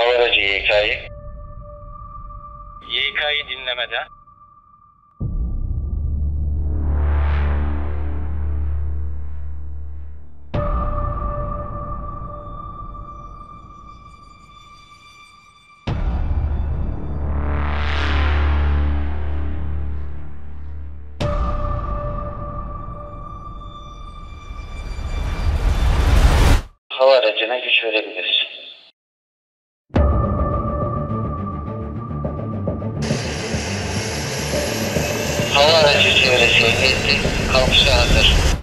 Hava aracı YK'yı. YK'yı dinlemede. Hava aracına güç verebiliriz. Hava aracı çevresi ehliyetli. Kalkışa hazır.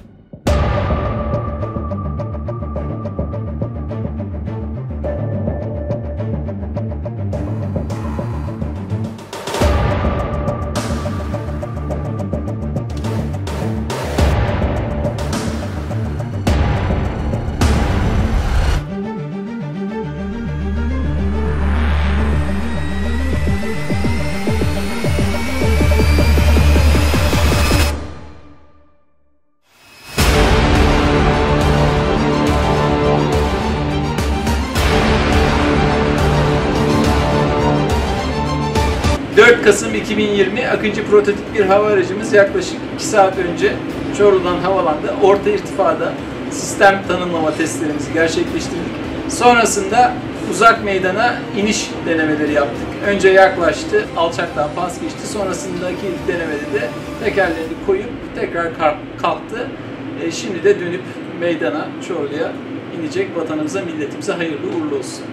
4 Kasım 2020 Akıncı prototip bir hava aracımız yaklaşık 2 saat önce Çorlu'dan havalandı. Orta irtifada sistem tanımlama testlerimizi gerçekleştirdik. Sonrasında uzak meydana iniş denemeleri yaptık. Önce yaklaştı, alçaktan pas geçti. Sonrasındaki denemede de tekerlerini koyup tekrar kalk- kalktı. E, şimdi de dönüp meydana, Çorlu'ya inecek. Vatanımıza, milletimize hayırlı uğurlu olsun.